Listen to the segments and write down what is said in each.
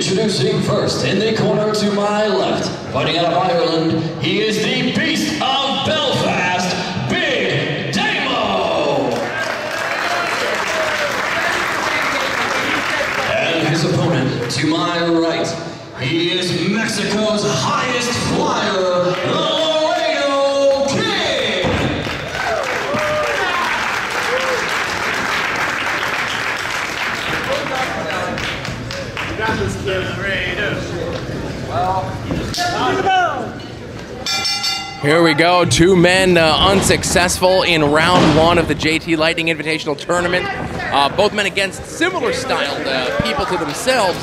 Introducing first, in the corner to my left, fighting out of Ireland, he is the Beast of Belfast, Big Damo! And his opponent to my right, he is Mexico's highest Here we go. Two men uh, unsuccessful in round one of the JT Lightning Invitational Tournament. Uh, both men against similar styled uh, people to themselves.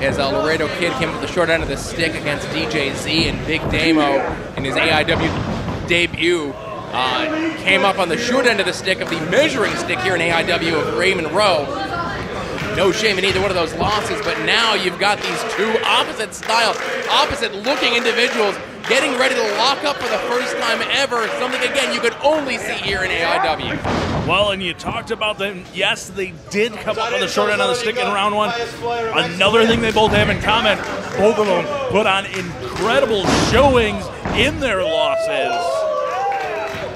As uh, Laredo Kid came up with the short end of the stick against DJ Z and Big Damo in his AIW debut. Uh, came up on the short end of the stick of the measuring stick here in AIW of Raymond Rowe. No shame in either one of those losses, but now you've got these two opposite style, opposite looking individuals getting ready to lock up for the first time ever. Something, again, you could only see here in AIW. Well, and you talked about them. Yes, they did come up on the short end of the stick in round one. Another thing they both have in common, both of them put on incredible showings in their losses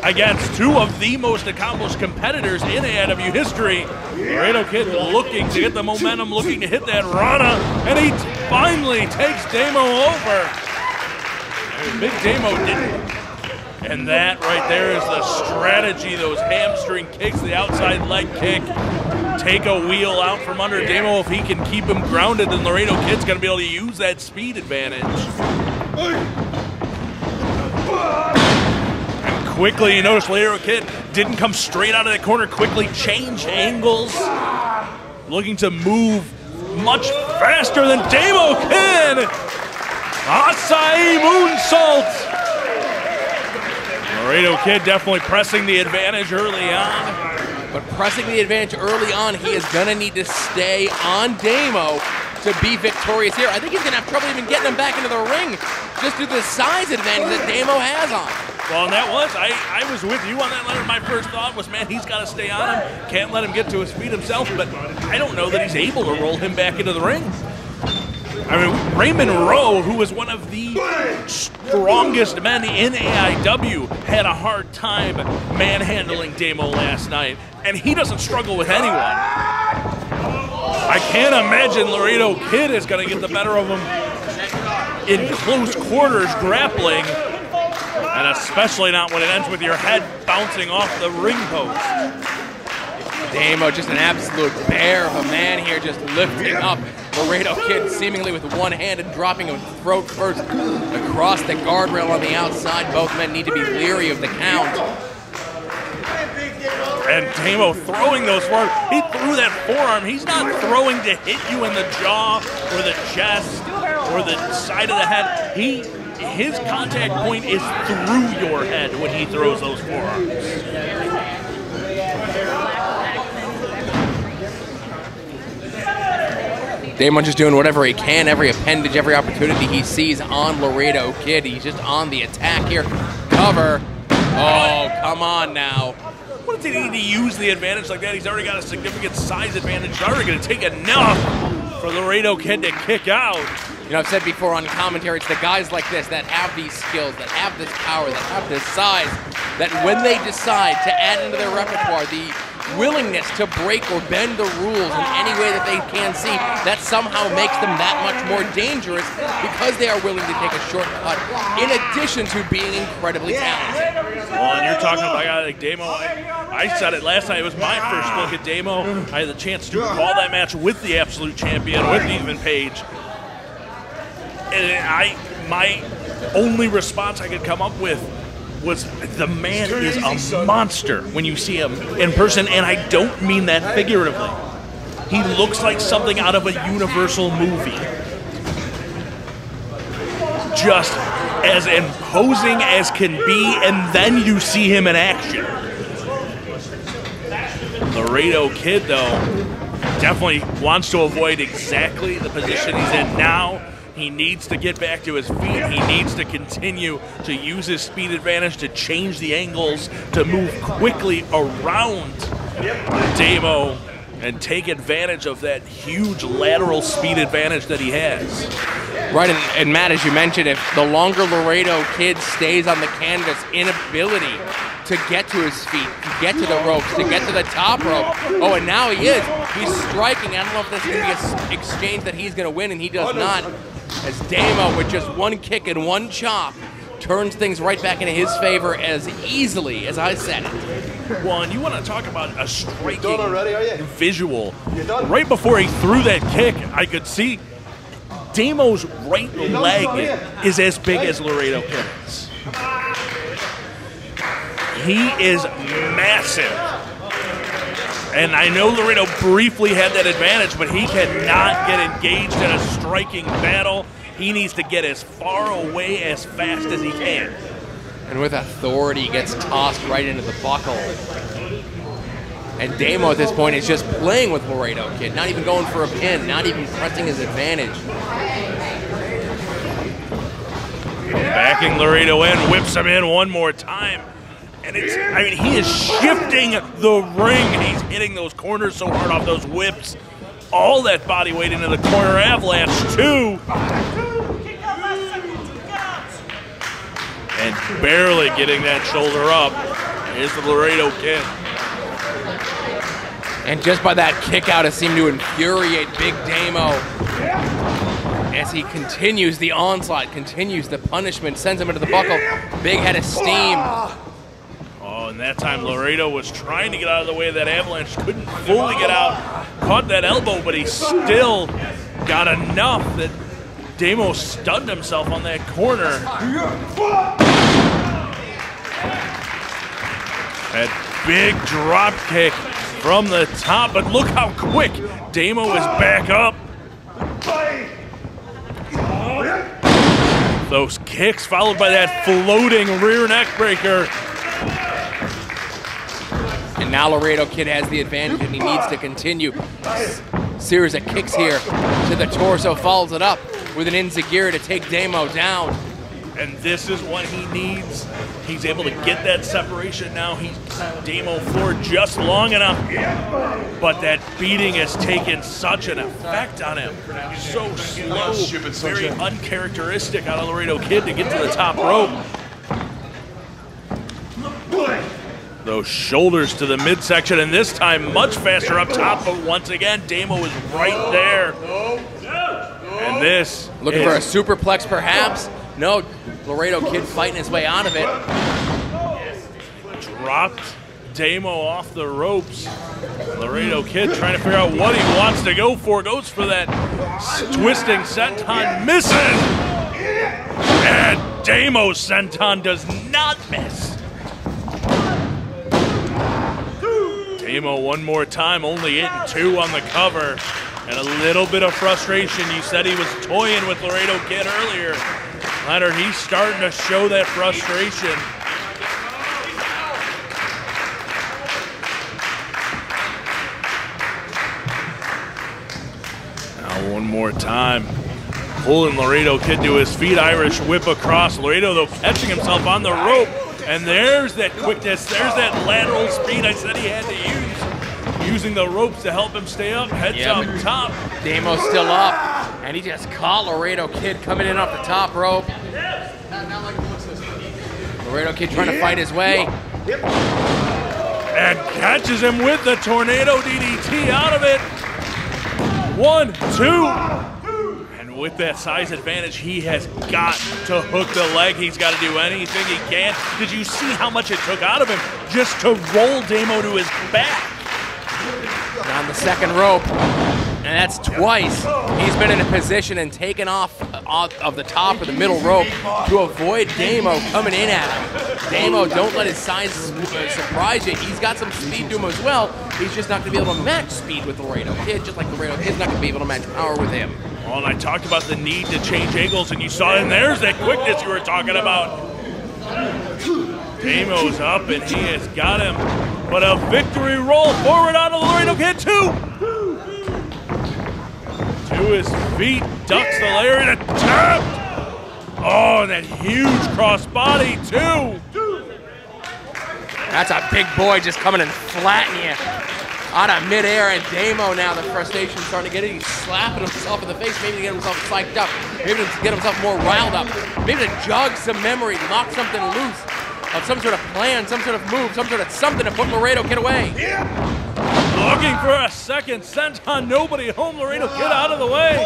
against two of the most accomplished competitors in AIW history. Laredo Kid looking to get the momentum, looking to hit that Rana, and he finally takes Damo over. Big Damo didn't. And that right there is the strategy, those hamstring kicks, the outside leg kick. Take a wheel out from under Damo. If he can keep him grounded, then Laredo Kid's going to be able to use that speed advantage. Quickly, you notice Laredo Kid didn't come straight out of that corner, quickly change angles. Looking to move much faster than Damo can. Asai moonsault. Laredo Kid definitely pressing the advantage early on. But pressing the advantage early on, he is going to need to stay on Damo to be victorious here. I think he's going to have trouble even getting him back into the ring just due to the size advantage that Damo has on. Well, and that was, I, I was with you on that letter. My first thought was, man, he's got to stay on him. Can't let him get to his feet himself, but I don't know that he's able to roll him back into the ring. I mean, Raymond Rowe, who was one of the strongest men in AIW, had a hard time manhandling Damo last night, and he doesn't struggle with anyone. I can't imagine Laredo Kid is going to get the better of him in close quarters grappling, and especially not when it ends with your head bouncing off the ring post. Damo, just an absolute bear of a man here, just lifting up Laredo Kid seemingly with one hand and dropping him throat first across the guardrail on the outside. Both men need to be leery of the count. And Damo throwing those forward. He threw that forearm. He's not throwing to hit you in the jaw or the chest or the side of the head. He his contact point is through your head when he throws those forearms. Damon just doing whatever he can, every appendage, every opportunity he sees on Laredo Kid. He's just on the attack here. Cover. Oh, come on now. What does he need to use the advantage like that? He's already got a significant size advantage. He's already going to take enough for Laredo Kid to kick out. You know, I've said before on commentary, it's the guys like this that have these skills, that have this power, that have this size, that when they decide to add into their repertoire the willingness to break or bend the rules in any way that they can see, that somehow makes them that much more dangerous because they are willing to take a shortcut in addition to being incredibly talented. Well, and you're talking about a guy like Damo. I, I said it last night. It was my first look at Damo. I had the chance to call that match with the absolute champion, with Ethan Page. And I, my only response I could come up with was the man is a monster when you see him in person, and I don't mean that figuratively. He looks like something out of a Universal movie. Just as imposing as can be, and then you see him in action. Laredo Kid, though, definitely wants to avoid exactly the position he's in now. He needs to get back to his feet. He needs to continue to use his speed advantage to change the angles, to move quickly around Damo. and take advantage of that huge lateral speed advantage that he has. Right, and, and Matt, as you mentioned, if the longer Laredo kid stays on the canvas, inability to get to his feet, to get to the ropes, to get to the top rope. Oh, and now he is. He's striking. I don't know if this is going to be an exchange that he's going to win, and he does not. As Damo, with just one kick and one chop, turns things right back into his favor as easily as I said it. Well, and you want to talk about a striking done already, oh, are you? visual. You done? Right before he threw that kick, I could see Damo's right done, leg oh, is as big as Laredo Kid's. He is massive. And I know Laredo briefly had that advantage, but he cannot get engaged in a striking battle. He needs to get as far away as fast as he can. And with authority, gets tossed right into the buckle. And Damo at this point is just playing with Laredo Kid, not even going for a pin, not even pressing his advantage. Backing Laredo in, whips him in one more time. And it's, I mean, he is shifting the ring. And he's hitting those corners so hard off those whips. All that body weight into the corner avalanche, too. And barely getting that shoulder up. Here's the Laredo kid. And just by that kick out, it seemed to infuriate Big Damo as he continues the onslaught, continues the punishment, sends him into the buckle. Big head of steam. And that time Laredo was trying to get out of the way of that avalanche, couldn't fully get out, caught that elbow, but he still got enough that Damo stunned himself on that corner. That big drop kick from the top, but look how quick Damo is back up. Those kicks followed by that floating rear neck breaker. And now Laredo Kid has the advantage and he needs to continue. Series of kicks here to the torso, follows it up with an Enzuigiri to take Damo down. And this is what he needs. He's able to get that separation now. He's Damo for just long enough. But that beating has taken such an effect on him. So slow, very uncharacteristic out of Laredo Kid to get to the top rope. Those shoulders to the midsection, and this time much faster up top, but once again, Damo is right there. And this Looking for a superplex perhaps? No, Laredo Kid fighting his way out of it. dropped Damo off the ropes. Laredo Kid trying to figure out what he wants to go for. Goes for that twisting senton, misses. And Damo's senton does not miss. One more time, only hitting two on the cover. And a little bit of frustration. You said he was toying with Laredo Kid earlier. Leonard, he's starting to show that frustration. Now one more time. Pulling Laredo Kid to his feet. Irish whip across. Laredo, though, catching himself on the rope. And there's that quickness. There's that lateral speed I said he had to use. Using the ropes to help him stay up. Heads up top. Damo's still up, and he just caught Laredo Kid coming in off the top rope. Laredo Kid trying to fight his way. And catches him with the tornado DDT out of it. One, two. With that size advantage, he has got to hook the leg. He's got to do anything he can. Did you see how much it took out of him just to roll Damo to his back? on the second rope, and that's twice he's been in a position and taken off, of the top of the middle rope to avoid Damo coming in at him. Damo, don't let his size surprise you. He's got some speed to him as well. He's just not going to be able to match speed with Laredo Kid, just like Laredo Kid's not going to be able to match power with him. Well, and I talked about the need to change angles, and you saw and there's that quickness you were talking about. Damo's up, and he has got him. But a victory roll forward on the Laredo Kid, two. To his feet, ducks the lariat, attempt. Oh, and that huge crossbody, too. That's a big boy just coming and flattening you out of midair, and Damo now the frustration starting to get it. He's slapping himself in the face, maybe to get himself psyched up, maybe to get himself more riled up, maybe to jog some memory, knock something loose of some sort of plan, some sort of move, some sort of something to put Laredo Kid away. Yeah. Looking for a second senton nobody home. Laredo get out of the way.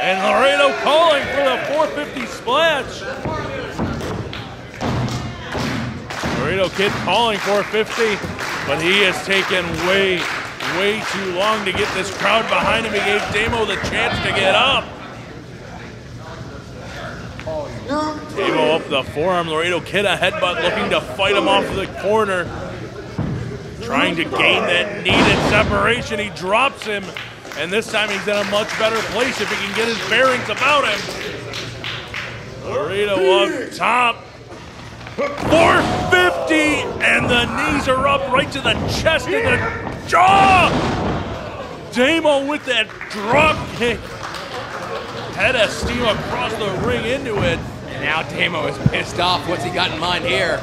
And Laredo calling for the 450 splash. Laredo Kid calling 450, but he has taken way, way too long to get this crowd behind him. He gave Damo the chance to get up. Damo up the forearm. Laredo Kid a headbutt looking to fight him off the corner. Trying to gain that needed separation. He drops him, and this time he's in a much better place if he can get his bearings about him. Laredo up top. 450, and the knees are up right to the chest and the jaw. Damo with that drop kick. Head of steam across the ring into it. And now Damo is pissed off. What's he got in mind here?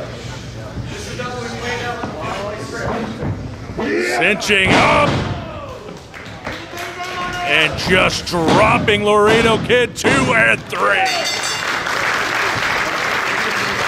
Cinching up. And just dropping Laredo Kid two and three.